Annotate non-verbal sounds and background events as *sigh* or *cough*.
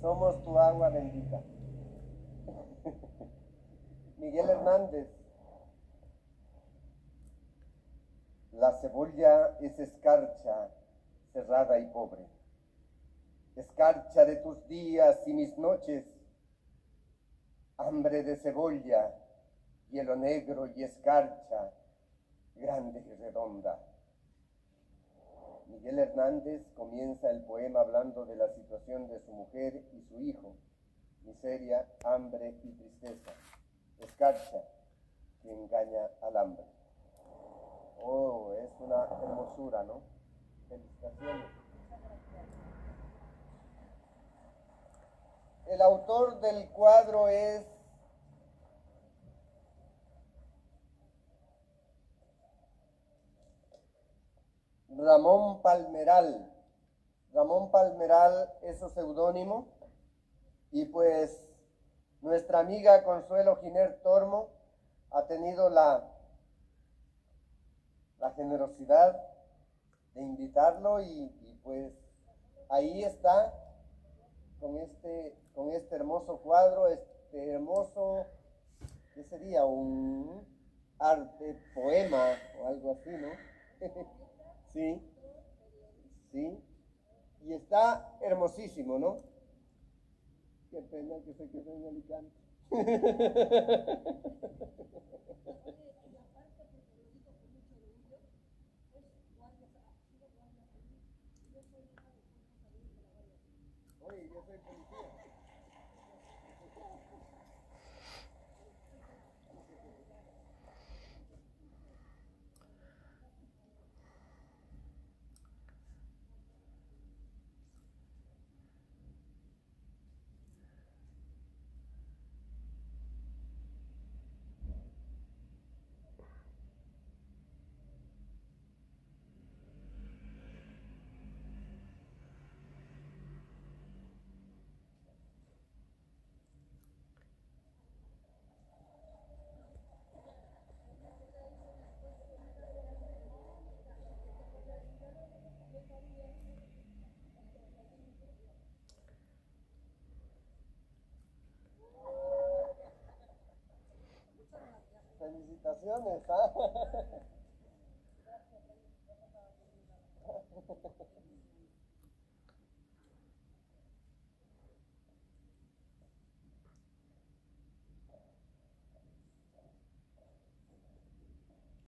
Somos tu agua bendita. *laughs* Miguel Hernández. La cebolla es escarcha, cerrada y pobre. Escarcha de tus días y mis noches. Hambre de cebolla, hielo negro y escarcha, grande y redonda. Miguel Hernández comienza el poema hablando de la situación de su mujer y su hijo, miseria, hambre y tristeza, escarcha que engaña al hambre. Oh, es una hermosura, ¿no? Felicitaciones. El autor del cuadro es Ramón Palmeral. Ramón Palmeral es su seudónimo y pues nuestra amiga Consuelo Giner Tormo ha tenido la, la generosidad de invitarlo y, pues ahí está con este, con este hermoso cuadro, este hermoso, ¿qué sería? Un arte, poema o algo así, ¿no? *laughs* Sí, sí. Y está hermosísimo, ¿no? Qué pena que se quedó en Alicante. *laughs* Oye, yo soy policía. Felicitaciones, *laughs* ¿ah?